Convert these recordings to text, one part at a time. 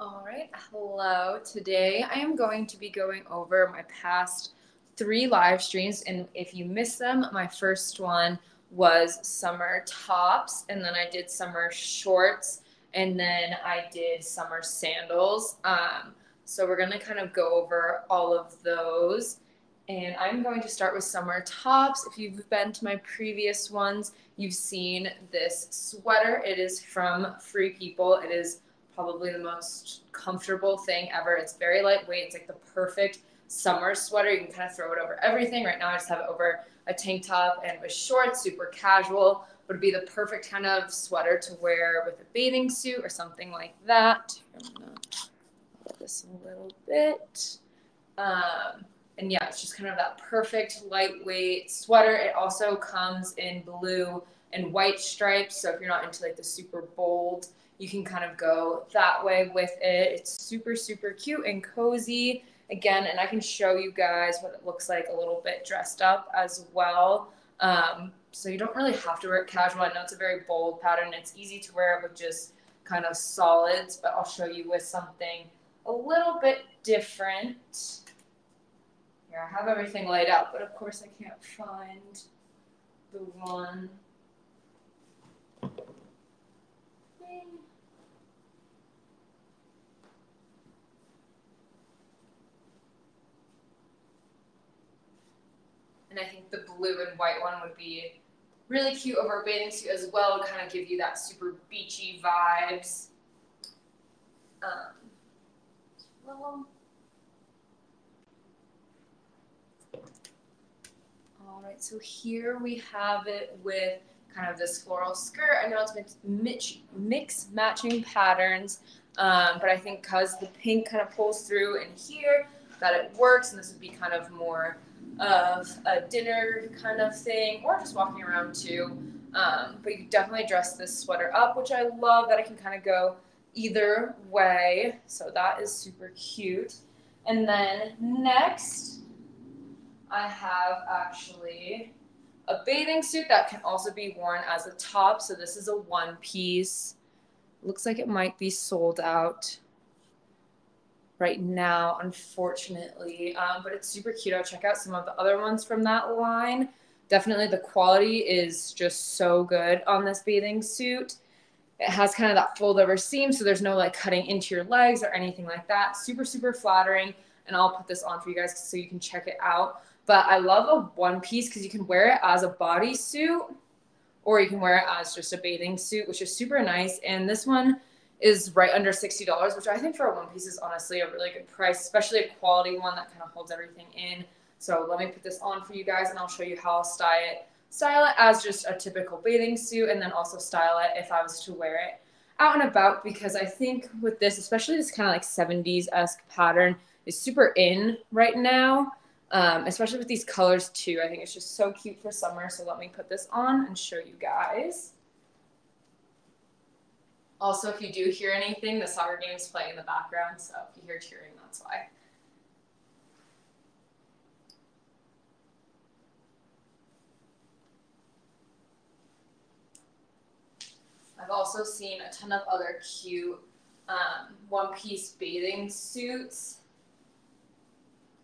All right, hello. Today I am going to be going over my past three live streams. And if you missed them, my first one was summer tops, and then I did summer shorts, and then I did summer sandals. Um, so we're going to kind of go over all of those. And I'm going to start with summer tops. If you've been to my previous ones, you've seen this sweater. It is from Free People. It is probably the most comfortable thing ever. It's very lightweight. It's like the perfect summer sweater. You can kind of throw it over everything. Right now, I just have it over a tank top and with shorts, super casual. Would be the perfect kind of sweater to wear with a bathing suit or something like that. I'm gonna this a little bit. Um, and yeah, it's just kind of that perfect lightweight sweater. It also comes in blue and white stripes. So if you're not into like the super bold you can kind of go that way with it. It's super, super cute and cozy. Again, and I can show you guys what it looks like a little bit dressed up as well. Um, so you don't really have to wear it casual. I know it's a very bold pattern. It's easy to wear it with just kind of solids, but I'll show you with something a little bit different. Here, I have everything laid out, but of course I can't find the one. And I think the blue and white one would be really cute over a bathing suit as well, kind of give you that super beachy vibes. Um, well, all right, so here we have it with kind of this floral skirt. I know it's mix, mix matching patterns, um, but I think because the pink kind of pulls through in here, that it works, and this would be kind of more of a dinner kind of thing or just walking around too. Um, but you definitely dress this sweater up, which I love that I can kind of go either way. So that is super cute. And then next, I have actually a bathing suit that can also be worn as a top. So this is a one piece. Looks like it might be sold out right now, unfortunately. Um, but it's super cute. I'll check out some of the other ones from that line. Definitely the quality is just so good on this bathing suit. It has kind of that fold over seam, so there's no like cutting into your legs or anything like that. Super, super flattering. And I'll put this on for you guys so you can check it out. But I love a one piece because you can wear it as a bodysuit or you can wear it as just a bathing suit, which is super nice. And this one is right under $60, which I think for a one piece is honestly a really good price, especially a quality one that kind of holds everything in. So let me put this on for you guys and I'll show you how I'll style it. Style it as just a typical bathing suit and then also style it if I was to wear it out and about because I think with this, especially this kind of like 70s-esque pattern is super in right now. Um, especially with these colors too. I think it's just so cute for summer. So let me put this on and show you guys. Also, if you do hear anything, the soccer game's playing in the background, so if you hear cheering, that's why. I've also seen a ton of other cute um, one-piece bathing suits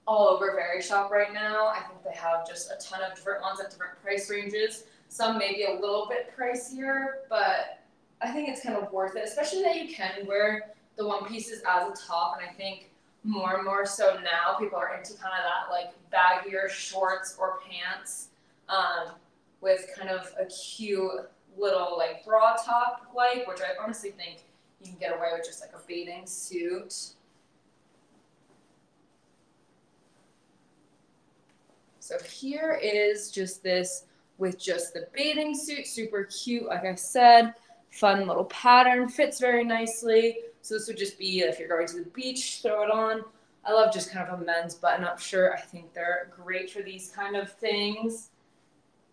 all over Verishop right now. I think they have just a ton of different ones at different price ranges. Some maybe a little bit pricier, but I think it's kind of worth it, especially that you can wear the one pieces as a top. And I think more and more so now, people are into kind of that like baggier shorts or pants um, with kind of a cute little like bra top like, which I honestly think you can get away with just like a bathing suit. So here is just this with just the bathing suit, super cute, like I said fun little pattern, fits very nicely. So this would just be uh, if you're going to the beach, throw it on. I love just kind of a men's button-up shirt. I think they're great for these kind of things.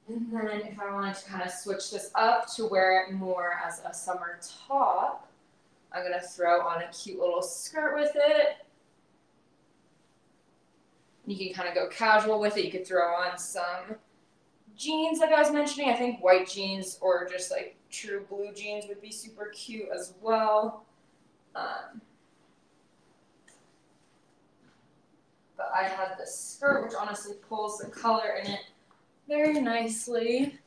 And then if I wanted to kind of switch this up to wear it more as a summer top, I'm going to throw on a cute little skirt with it. You can kind of go casual with it. You could throw on some jeans like I was mentioning. I think white jeans or just like true blue jeans would be super cute as well. Um, but I have this skirt, which honestly pulls the color in it very nicely.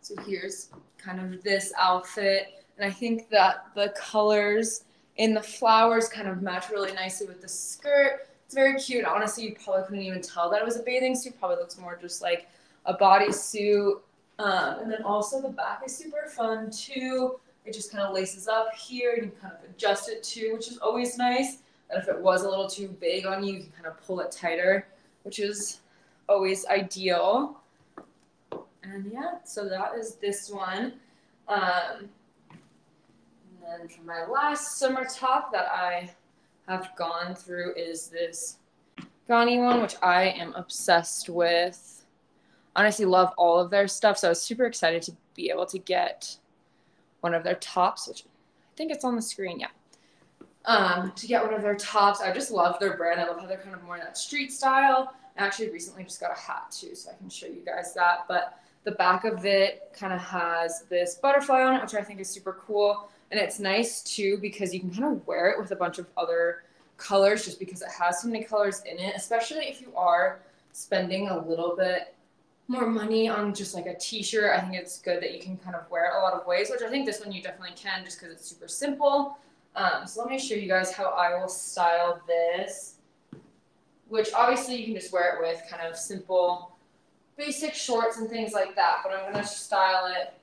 So here's kind of this outfit. And I think that the colors in the flowers kind of match really nicely with the skirt. It's very cute. Honestly, you probably couldn't even tell that it was a bathing suit. Probably looks more just like a bodysuit um, and then also the back is super fun too. It just kind of laces up here. And you kind of adjust it too, which is always nice. And if it was a little too big on you, you can kind of pull it tighter, which is always ideal. And yeah, so that is this one. Um, and then for my last summer top that I have gone through is this Ganni one, which I am obsessed with. Honestly, love all of their stuff. So I was super excited to be able to get one of their tops, which I think it's on the screen. Yeah um, to get one of their tops. I just love their brand. I love how they're kind of more in that street style. I actually recently just got a hat too, so I can show you guys that. But the back of it kind of has this butterfly on it, which I think is super cool. And it's nice too because you can kind of wear it with a bunch of other colors just because it has so many colors in it, especially if you are spending a little bit more money on just like a t-shirt. I think it's good that you can kind of wear it a lot of ways, which I think this one you definitely can just because it's super simple. Um, so let me show you guys how I will style this, which obviously you can just wear it with kind of simple basic shorts and things like that, but I'm going to style it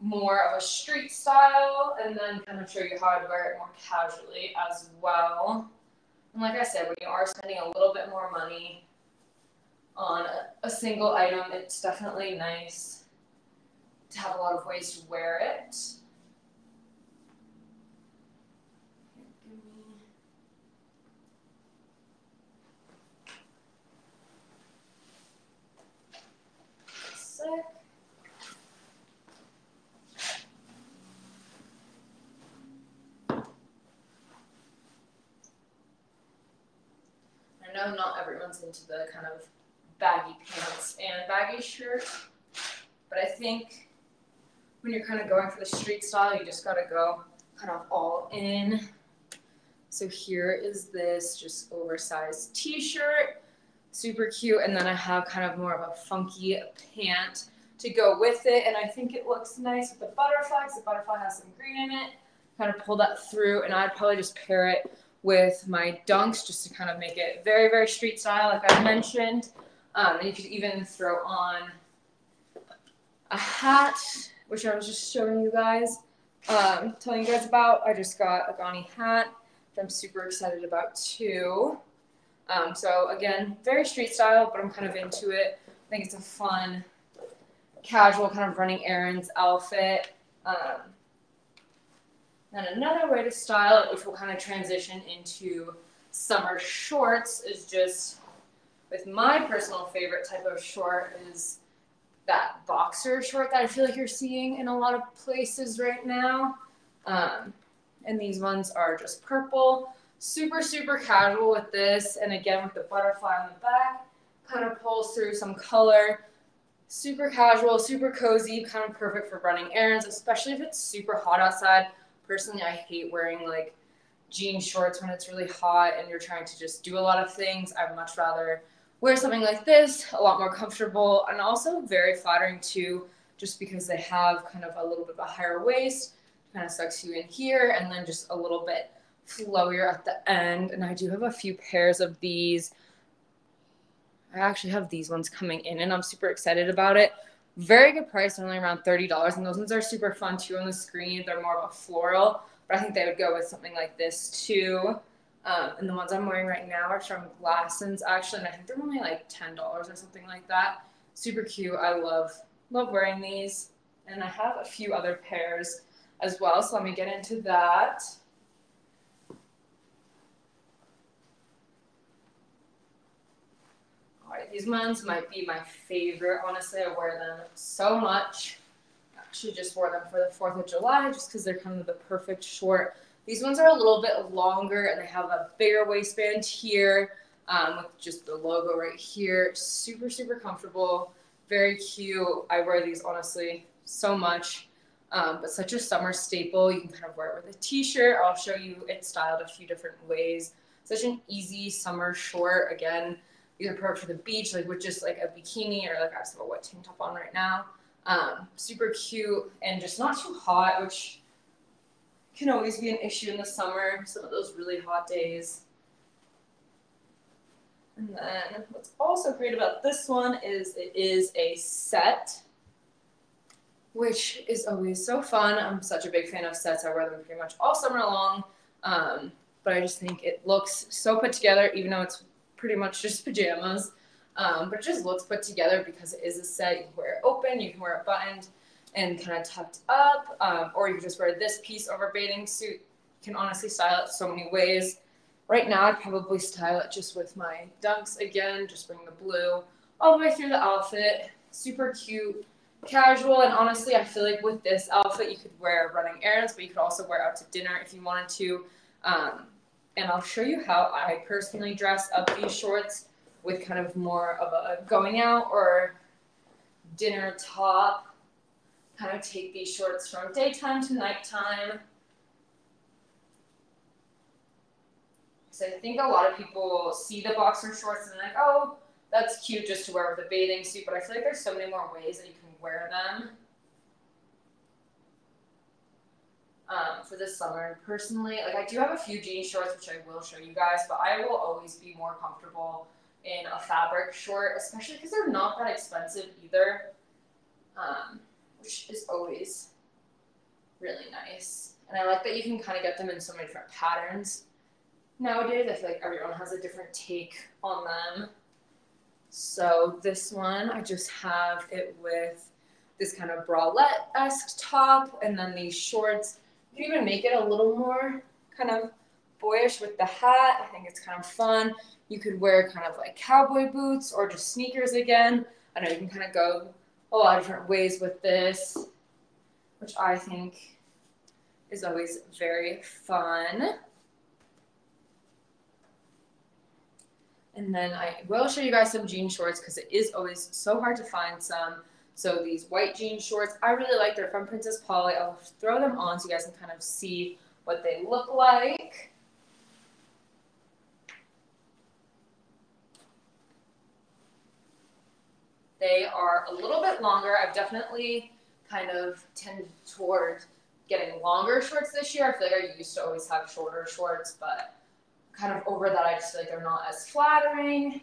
more of a street style and then kind of show you how I'd wear it more casually as well. And like I said, when you are spending a little bit more money on single item, it's definitely nice to have a lot of ways to wear it. Sick. I know not everyone's into the kind of baggy pants and baggy shirt, but I think when you're kind of going for the street style, you just gotta go kind of all in. So here is this just oversized t-shirt, super cute. And then I have kind of more of a funky pant to go with it. And I think it looks nice with the butterflies. The butterfly has some green in it. Kind of pull that through and I'd probably just pair it with my dunks just to kind of make it very, very street style, like I mentioned. Um, and you could even throw on a hat, which I was just showing you guys, um, telling you guys about. I just got a Ganni hat, which I'm super excited about too. Um, so again, very street style, but I'm kind of into it. I think it's a fun, casual kind of running errands outfit. Um, then another way to style it, which will kind of transition into summer shorts, is just with my personal favorite type of short is that boxer short that I feel like you're seeing in a lot of places right now. Um, and these ones are just purple, super, super casual with this. And again, with the butterfly on the back, kind of pulls through some color. Super casual, super cozy, kind of perfect for running errands, especially if it's super hot outside personally, I hate wearing like jean shorts when it's really hot and you're trying to just do a lot of things. I'd much rather wear something like this, a lot more comfortable and also very flattering too, just because they have kind of a little bit of a higher waist, kind of sucks you in here, and then just a little bit flowier at the end. And I do have a few pairs of these. I actually have these ones coming in and I'm super excited about it. Very good price, only around $30. And those ones are super fun too on the screen. They're more of a floral, but I think they would go with something like this too. Um, and the ones I'm wearing right now are from Glassons actually, and I think they're only like $10 or something like that. Super cute. I love, love wearing these. And I have a few other pairs as well. So let me get into that. All right, These ones might be my favorite. Honestly, I wear them so much. Actually just wore them for the 4th of July just because they're kind of the perfect short. These ones are a little bit longer and they have a bigger waistband here um, with just the logo right here. Super, super comfortable. Very cute. I wear these honestly so much. Um, but such a summer staple. You can kind of wear it with a t-shirt. I'll show you it styled a few different ways. Such an easy summer short. Again, are perfect for the beach, like with just like a bikini or like I have a wet tank top on right now. Um, super cute and just not too hot, which can always be an issue in the summer. Some of those really hot days. And then what's also great about this one is it is a set, which is always so fun. I'm such a big fan of sets. I wear them pretty much all summer long. Um, but I just think it looks so put together, even though it's pretty much just pajamas. Um, but it just looks put together because it is a set. You can wear it open, you can wear it buttoned and kind of tucked up, um, or you can just wear this piece over bathing suit. You can honestly style it so many ways. Right now, I'd probably style it just with my dunks again, just bring the blue all the way through the outfit. Super cute, casual, and honestly, I feel like with this outfit, you could wear running errands, but you could also wear out to dinner if you wanted to. Um, and I'll show you how I personally dress up these shorts with kind of more of a going out or dinner top. Kind of take these shorts from daytime to nighttime. So I think a lot of people see the boxer shorts and they're like, oh, that's cute just to wear with a bathing suit. But I feel like there's so many more ways that you can wear them. Um, for this summer, personally, like I do have a few jean shorts which I will show you guys, but I will always be more comfortable in a fabric short, especially because they're not that expensive either, um, which is always really nice. And I like that you can kind of get them in so many different patterns nowadays. I feel like everyone has a different take on them. So this one, I just have it with this kind of bralette-esque top and then these shorts. You can even make it a little more kind of boyish with the hat. I think it's kind of fun. You could wear kind of like cowboy boots or just sneakers again. I know you can kind of go a lot of different ways with this, which I think is always very fun. And then I will show you guys some jean shorts because it is always so hard to find some. So these white jean shorts, I really like. They're from Princess Polly. I'll throw them on so you guys can kind of see what they look like. They are a little bit longer. I've definitely kind of tended toward getting longer shorts this year. I feel like I used to always have shorter shorts, but kind of over that, I just feel like they're not as flattering.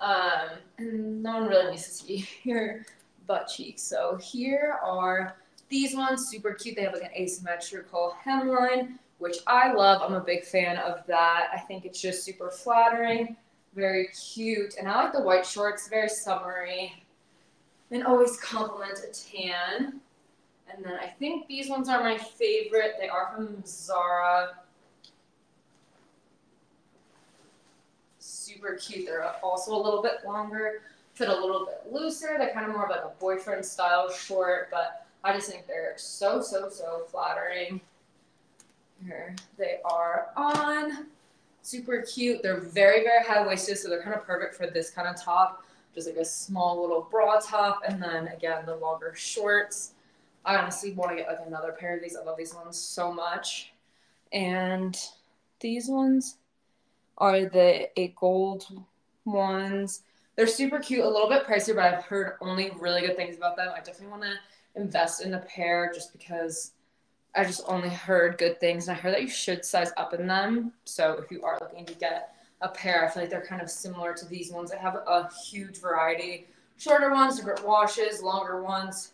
Um, and no one really needs to see your butt cheeks. So here are these ones, super cute. They have like an asymmetrical hemline, which I love. I'm a big fan of that. I think it's just super flattering, very cute. And I like the white shorts, very summery, and always complement a tan. And then I think these ones are my favorite. They are from Zara. super cute. They're also a little bit longer, fit a little bit looser. They're kind of more of like a boyfriend style short, but I just think they're so, so, so flattering. Here they are on. Super cute. They're very, very high waisted, so they're kind of perfect for this kind of top. Just like a small little bra top, and then again, the longer shorts. I honestly want to get like another pair of these. I love these ones so much. And these ones, are the AGOLDE ones. They're super cute, a little bit pricier, but I've heard only really good things about them. I definitely want to invest in a pair just because I just only heard good things, and I heard that you should size up in them. So if you are looking to get a pair, I feel like they're kind of similar to these ones. I have a huge variety, shorter ones, different washes, longer ones,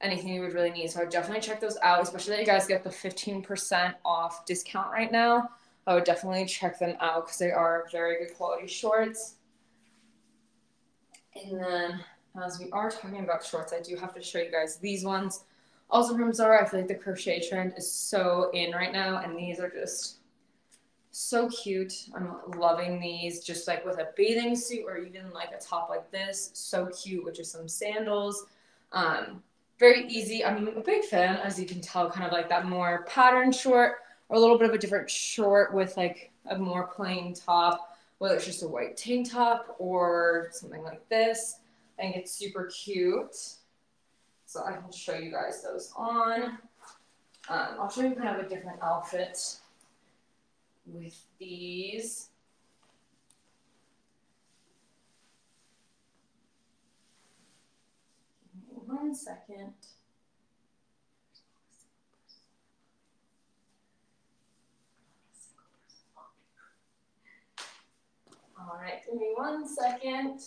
anything you would really need. So I would definitely check those out, especially that you guys get the 15% off discount right now. I would definitely check them out because they are very good quality shorts. And then as we are talking about shorts, I do have to show you guys these ones. Also from Zara, I feel like the crochet trend is so in right now, and these are just so cute. I'm loving these, just like with a bathing suit or even like a top like this. So cute which just some sandals. Um, very easy. I'm a big fan, as you can tell, kind of like that more pattern short or a little bit of a different short with like a more plain top, whether it's just a white tank top or something like this. I think it's super cute. So I will show you guys those on. Um, I'll show you kind of a different outfit with these. One second. All right, give me one second.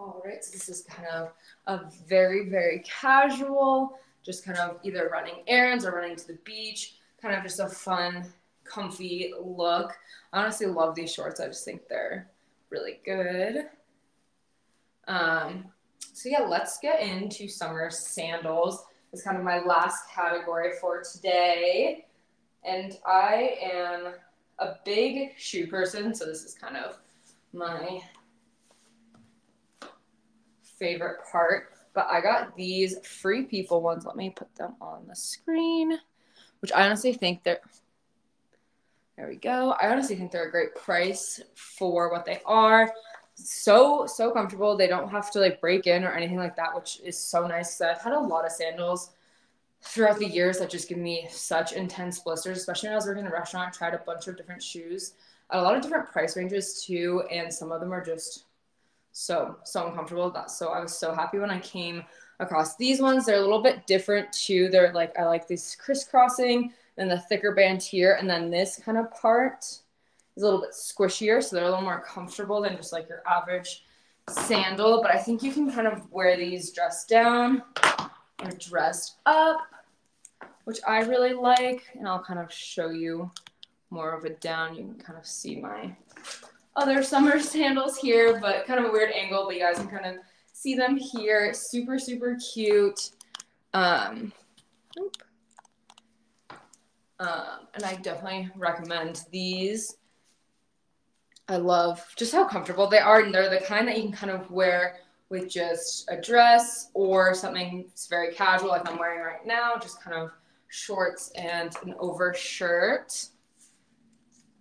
All right, so this is kind of a very, very casual, just kind of either running errands or running to the beach, kind of just a fun, comfy look. I honestly love these shorts. I just think they're really good. Um, so yeah, let's get into summer sandals. It's kind of my last category for today. And I am a big shoe person, so this is kind of my favorite part. But I got these free people ones. Let me put them on the screen, which I honestly think they're there we go. I honestly think they're a great price for what they are. So so comfortable. They don't have to like break in or anything like that, which is so nice. Cause I've had a lot of sandals throughout the years that just give me such intense blisters, especially when I was working in a restaurant. Tried a bunch of different shoes at a lot of different price ranges too, and some of them are just so so uncomfortable. That so I was so happy when I came across these ones. They're a little bit different too. They're like I like these crisscrossing and the thicker band here. And then this kind of part is a little bit squishier. So they're a little more comfortable than just like your average sandal. But I think you can kind of wear these dressed down or dressed up, which I really like. And I'll kind of show you more of it down. You can kind of see my other summer sandals here, but kind of a weird angle, but you guys can kind of see them here. Super, super cute. Um, um, and I definitely recommend these. I love just how comfortable they are. And they're the kind that you can kind of wear with just a dress or something that's very casual, like I'm wearing right now, just kind of shorts and an over shirt.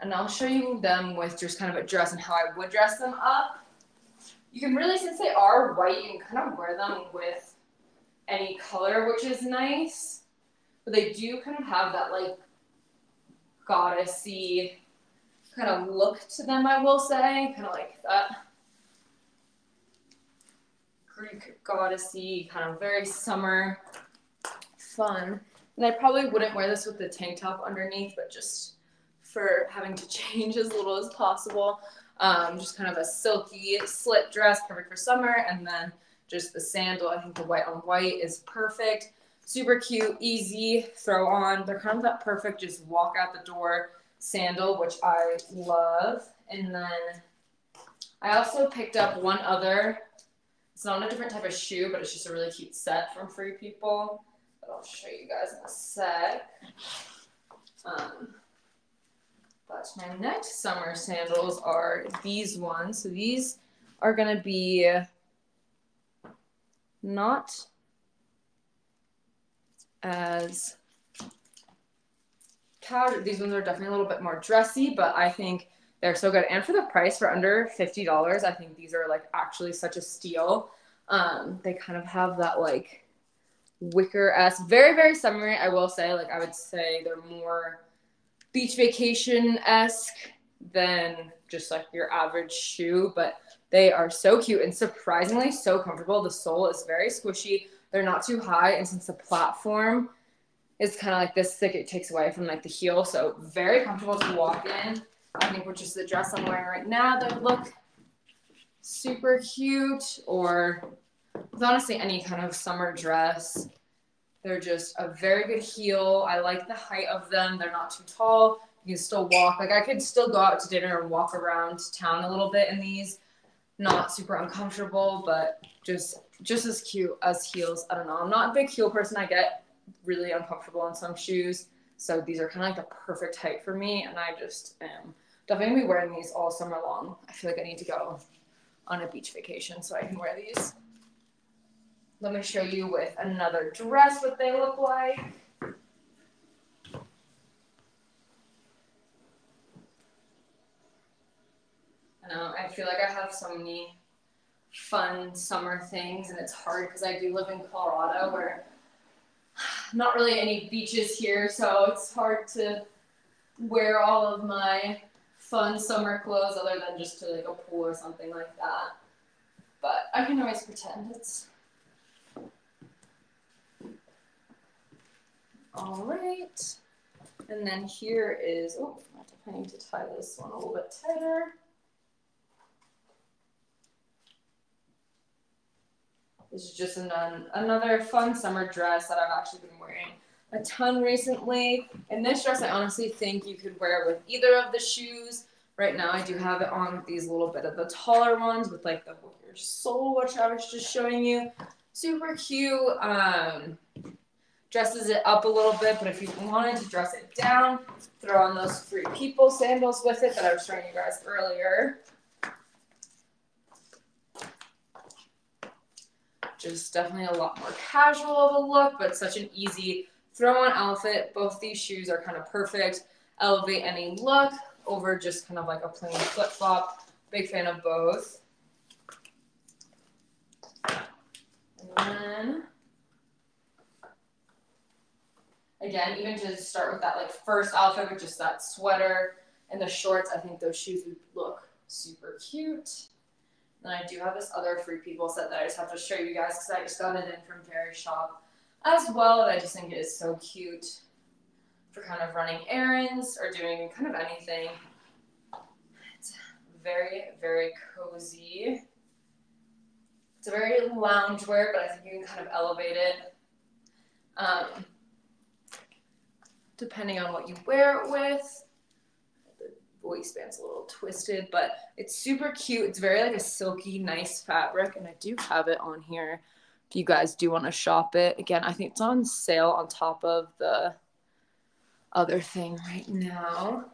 And I'll show you them with just kind of a dress and how I would dress them up. You can really, since they are white, you can kind of wear them with any color, which is nice. But they do kind of have that like goddessy kind of look to them, I will say. Kind of like that Greek goddessy, kind of very summer fun. And I probably wouldn't wear this with the tank top underneath, but just for having to change as little as possible. Um, just kind of a silky slit dress, perfect for summer. And then just the sandal. I think the white on white is perfect super cute, easy, throw on. They're kind of that perfect just walk out the door sandal, which I love. And then I also picked up one other. It's not a different type of shoe, but it's just a really cute set from Free People But I'll show you guys in a sec. Um, but my next summer sandals are these ones. So these are going to be not as casual. These ones are definitely a little bit more dressy, but I think they're so good. And for the price, for under fifty dollars, I think these are like actually such a steal. Um, they kind of have that like wicker s very very summery. I will say, like I would say they're more beach vacation esque than just like your average shoe, but they are so cute and surprisingly so comfortable. The sole is very squishy. They're not too high, and since the platform is kind of like this thick, it takes away from like the heel. So very comfortable to walk in. I think which is the dress I'm wearing right now that would look super cute, or honestly any kind of summer dress. They're just a very good heel. I like the height of them. They're not too tall. You can still walk. Like I could still go out to dinner and walk around town a little bit in these. Not super uncomfortable, but just just as cute as heels. I don't know. I'm not a big heel person. I get really uncomfortable in some shoes. So these are kind of like the perfect height for me. And I just am definitely gonna be wearing these all summer long. I feel like I need to go on a beach vacation so I can wear these. Let me show you with another dress what they look like. I feel like I have so many fun summer things, and it's hard because I do live in Colorado where not really any beaches here, so it's hard to wear all of my fun summer clothes other than just to like a pool or something like that. But I can always pretend it's all right. And then here is, oh, I need to tie this one a little bit tighter. This is just an, another fun summer dress that I've actually been wearing a ton recently. And this dress, I honestly think you could wear with either of the shoes. Right now, I do have it on with these little bit of the taller ones with like the your sole, which I was just showing you. Super cute. Um, dresses it up a little bit, but if you wanted to dress it down, throw on those free people sandals with it that I was showing you guys earlier. Just definitely a lot more casual of a look, but such an easy throw on outfit. Both these shoes are kind of perfect. Elevate any look over just kind of like a plain flip flop. Big fan of both. And then again, even to start with that like first outfit with just that sweater and the shorts, I think those shoes would look super cute. And I do have this other Free People set that I just have to show you guys because I just got it in from Verishop as well. And I just think it is so cute for kind of running errands or doing kind of anything. It's very, very cozy. It's a very loungewear, but I think you can kind of elevate it. Um, depending on what you wear it with The waistband's a little twisted, but it's super cute. It's very like a silky, nice fabric, and I do have it on here if you guys do want to shop it. Again, I think it's on sale on top of the other thing right now.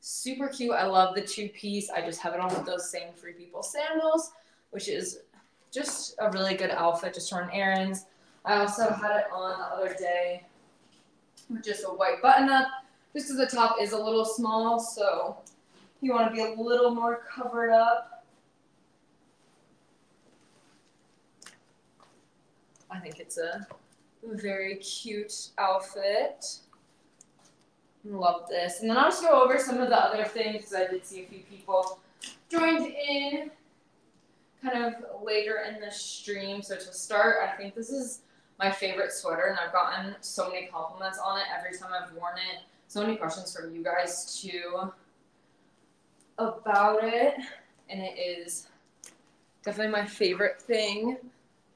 Super cute. I love the two piece. I just have it on with those same Free People sandals, which is just a really good outfit just run errands. I also had it on the other day with just a white button up just because the top is a little small, so you want to be a little more covered up. I think it's a very cute outfit. Love this. And then I'll just go over some of the other things because I did see a few people joined in kind of later in the stream. So to start, I think this is my favorite sweater and I've gotten so many compliments on it every time I've worn it so many questions from you guys too about it, and it is definitely my favorite thing.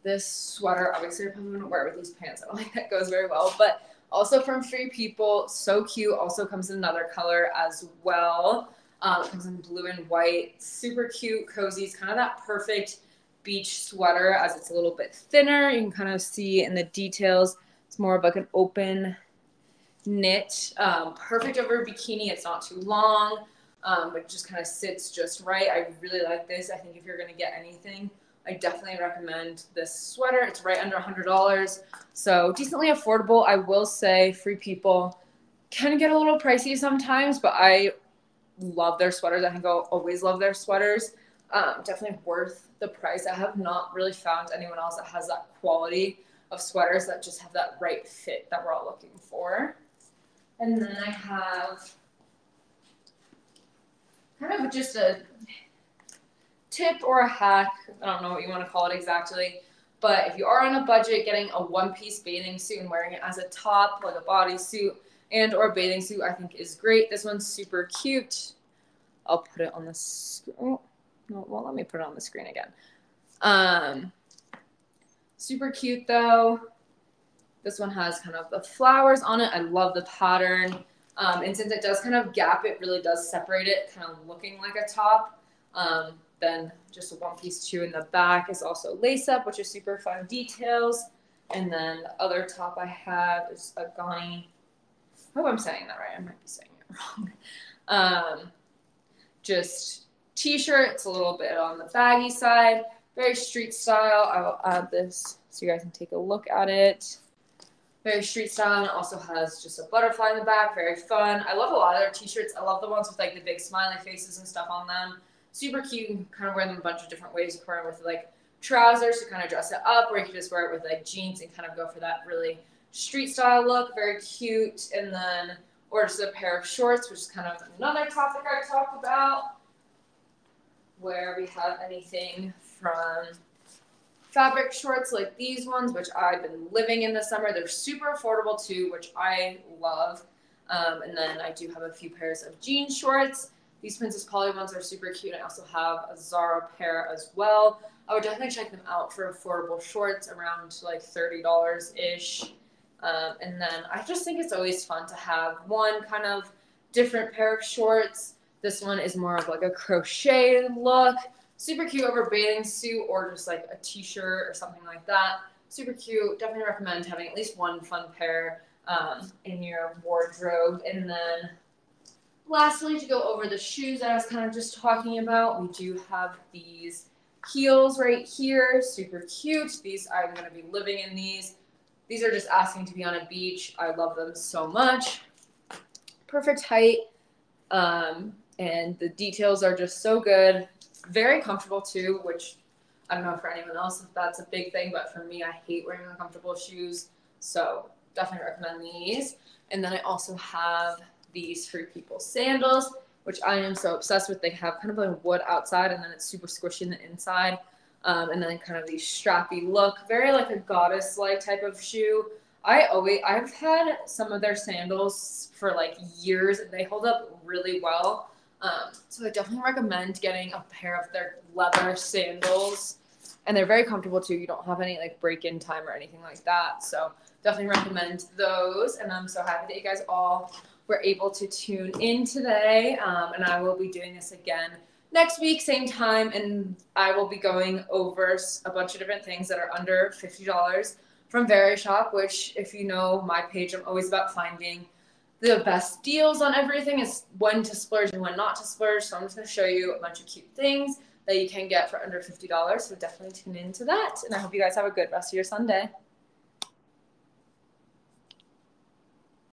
This sweater, obviously, I probably wouldn't wear it with these pants. I don't think that goes very well, but also from Free People, so cute. Also comes in another color as well. Um, it comes in blue and white, super cute, cozy. It's kind of that perfect beach sweater as it's a little bit thinner. You can kind of see in the details. It's more of like an open knit, um, perfect over a bikini. It's not too long, um, but just kind of sits just right. I really like this. I think if you're gonna get anything, I definitely recommend this sweater. It's right under $100, so decently affordable. I will say, Free People can get a little pricey sometimes, but I love their sweaters. I think I'll always love their sweaters. Um, definitely worth the price. I have not really found anyone else that has that quality of sweaters that just have that right fit that we're all looking for. And then I have kind of just a tip or a hack. I don't know what you want to call it exactly. But if you are on a budget, getting a one-piece bathing suit and wearing it as a top, like a bodysuit and or bathing suit, I think is great. This one's super cute. I'll put it on the screen. Oh, well, let me put it on the screen again. Um, super cute though. This one has kind of the flowers on it. I love the pattern. Um, and since it does kind of gap, it really does separate it, kind of looking like a top. Um, then just a one piece two in the back is also lace up, which is super fun details. And then the other top I have is a Ganni. I hope I'm saying that right. I might be saying it wrong. Um, just t-shirt. It's a little bit on the baggy side. Very street style. I will add this so you guys can take a look at it very street style and also has just a butterfly in the back very fun i love a lot of their t-shirts i love the ones with like the big smiley faces and stuff on them super cute. You can kind of wear them a bunch of different ways. Can wear them with like trousers to kind of dress it up, or you can just wear it with like jeans and kind of go for that really street style look. Very cute. And then, or just a pair of shorts, which is kind of another topic I talked about, where we have anything from fabric shorts like these ones, which I've been living in this summer. They're super affordable too, which I love. Um, and then I do have a few pairs of jean shorts. These Princess Polly ones are super cute. I also have a Zara pair as well. I would definitely check them out for affordable shorts around like $30 ish. Um, and then I just think it's always fun to have one kind of different pair of shorts. This one is more of like a crochet look super cute over bathing suit or just like a t-shirt or something like that. Super cute. Definitely recommend having at least one fun pair um, in your wardrobe. And then lastly, to go over the shoes that I was kind of just talking about, we do have these heels right here. Super cute. These, I'm going to be living in these. These are just asking to be on a beach. I love them so much. Perfect height. Um, and the details are just so good very comfortable too, which I don't know for anyone else if that's a big thing, but for me, I hate wearing uncomfortable shoes. So definitely recommend these. And then I also have these Free People sandals, which I am so obsessed with. They have kind of a wood outside and then it's super squishy in the inside. Um, and then kind of these strappy look, very like a goddess like type of shoe. I always I've had some of their sandals for like years and they hold up really well. Um, so I definitely recommend getting a pair of their leather sandals. And they're very comfortable too. You don't have any like break in time or anything like that. So definitely recommend those. And I'm so happy that you guys all were able to tune in today. Um, and I will be doing this again next week, same time. And I will be going over a bunch of different things that are under $50 from Verishop, which, if you know my page, I'm always about finding the best deals on everything is when to splurge and when not to splurge. So I'm just going to show you a bunch of cute things that you can get for under $50. So definitely tune into that. And I hope you guys have a good rest of your Sunday.